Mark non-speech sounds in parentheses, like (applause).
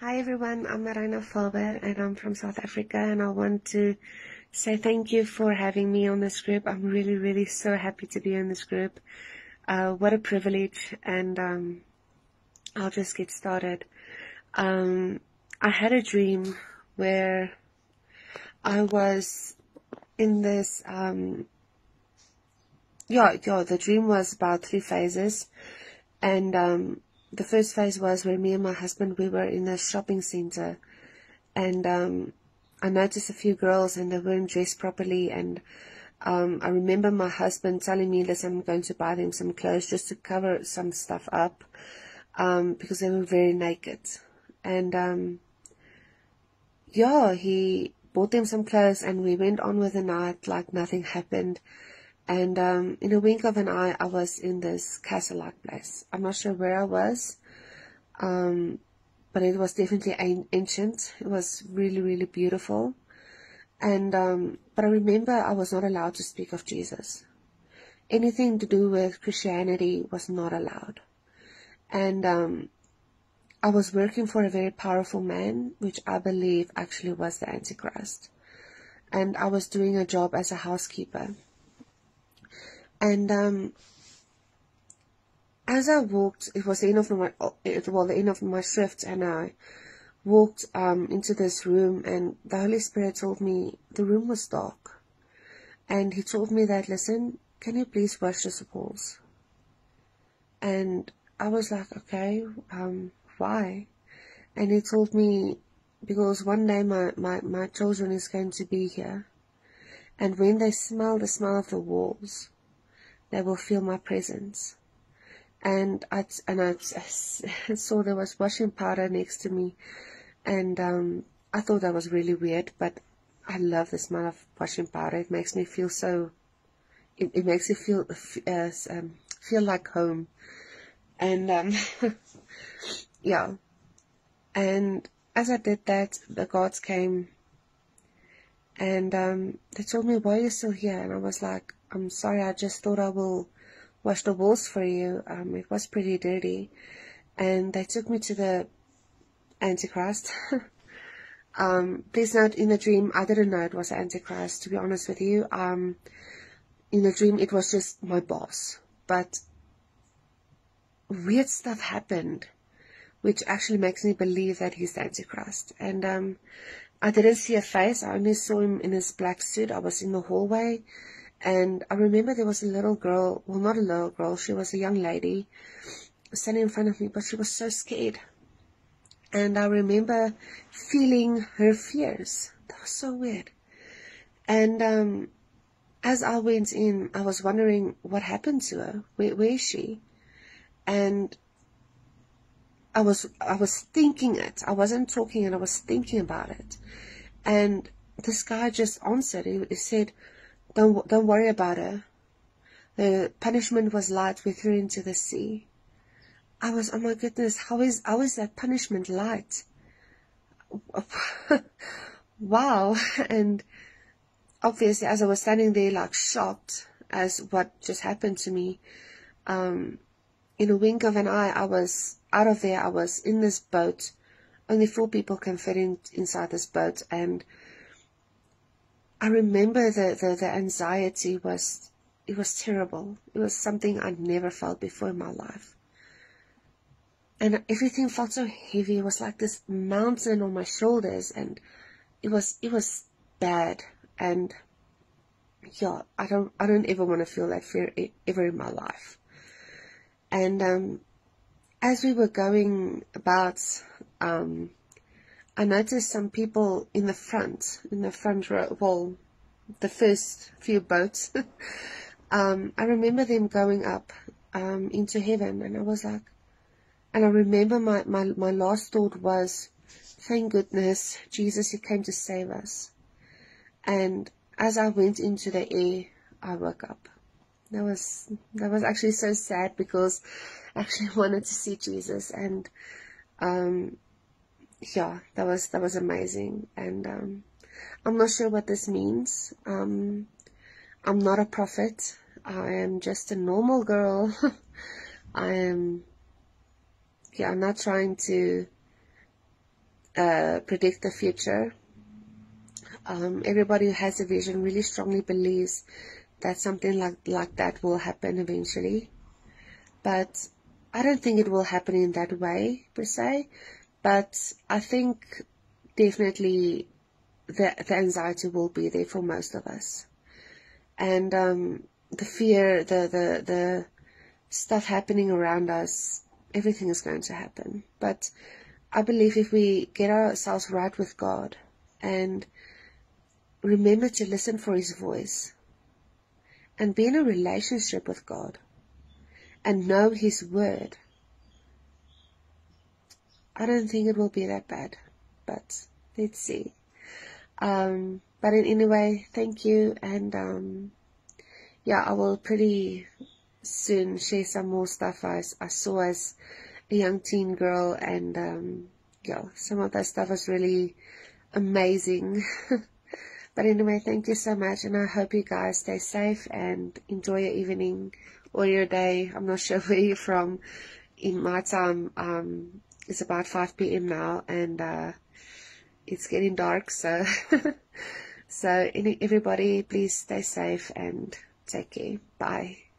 Hi everyone, I'm Maryna Farber and I'm from South Africa and I want to say thank you for having me on this group. I'm really, really so happy to be in this group. Uh, what a privilege and um, I'll just get started. Um, I had a dream where I was in this, um, yeah, yeah, the dream was about three phases and um, the first phase was where me and my husband we were in a shopping center and um, I noticed a few girls and they weren't dressed properly and um, I remember my husband telling me that I'm going to buy them some clothes just to cover some stuff up um, because they were very naked. And um, yeah he bought them some clothes and we went on with the night like nothing happened and um, in a wink of an eye, I was in this castle-like place. I'm not sure where I was, um, but it was definitely ancient. It was really, really beautiful. And um, but I remember I was not allowed to speak of Jesus. Anything to do with Christianity was not allowed. And um, I was working for a very powerful man, which I believe actually was the Antichrist. And I was doing a job as a housekeeper. And um, as I walked, it was the end of my well the end of my shift, and I walked um, into this room, and the Holy Spirit told me the room was dark, and He told me that listen, can you please wash the walls? And I was like, okay, um, why? And He told me because one day my, my, my children is going to be here, and when they smell the smell of the walls, they will feel my presence. And I and I (laughs) saw there was washing powder next to me, and um, I thought that was really weird, but I love the smell of washing powder. It makes me feel so. It, it makes you feel uh, um, feel like home, and um, (laughs) yeah. And as I did that, the guards came, and um, they told me, "Why are you still here?" And I was like, I'm sorry, I just thought I will wash the walls for you. Um, it was pretty dirty. And they took me to the Antichrist. (laughs) um, please note, in the dream, I didn't know it was Antichrist, to be honest with you. Um, in the dream, it was just my boss. But weird stuff happened, which actually makes me believe that he's the Antichrist. And um, I didn't see a face. I only saw him in his black suit. I was in the hallway and I remember there was a little girl, well, not a little girl, she was a young lady standing in front of me, but she was so scared. And I remember feeling her fears. That was so weird. And um, as I went in, I was wondering what happened to her. Where, where is she? And I was I was thinking it. I wasn't talking, and I was thinking about it. And this guy just answered. He, he said, don't, don't worry about her. The punishment was light. We threw into the sea. I was, oh my goodness, how is, how is that punishment light? (laughs) wow. (laughs) And obviously, as I was standing there, like shocked as what just happened to me, um, in a wink of an eye, I was out of there. I was in this boat. Only four people can fit in, inside this boat. And I remember the, the, the anxiety was, it was terrible. It was something I'd never felt before in my life. And everything felt so heavy. It was like this mountain on my shoulders and it was, it was bad. And yeah, I don't, I don't ever want to feel that fear ever in my life. And, um, as we were going about, um, I noticed some people in the front, in the front row, well, the first few boats. (laughs) um, I remember them going up um, into heaven, and I was like, and I remember my, my, my last thought was, thank goodness, Jesus, you came to save us. And as I went into the air, I woke up. That was that was actually so sad because I actually (laughs) wanted to see Jesus and um, yeah, that was that was amazing, and um, I'm not sure what this means. Um, I'm not a prophet. I am just a normal girl. (laughs) I am. Yeah, I'm not trying to uh, predict the future. Um, everybody who has a vision really strongly believes that something like, like that will happen eventually. But I don't think it will happen in that way per se. But I think definitely the, the anxiety will be there for most of us. And um, the fear, the, the, the stuff happening around us, everything is going to happen. But I believe if we get ourselves right with God and remember to listen for His voice and be in a relationship with God and know His Word, I don't think it will be that bad. But let's see. Um, but in anyway, thank you. And um, yeah, I will pretty soon share some more stuff I, I saw as a young teen girl. And um, yeah, some of that stuff was really amazing. (laughs) but anyway, thank you so much. And I hope you guys stay safe and enjoy your evening or your day. I'm not sure (laughs) where you're from. In my time, um, it's about 5 p.m. now. And, uh, it's getting dark, so (laughs) so everybody please stay safe and take care. Bye.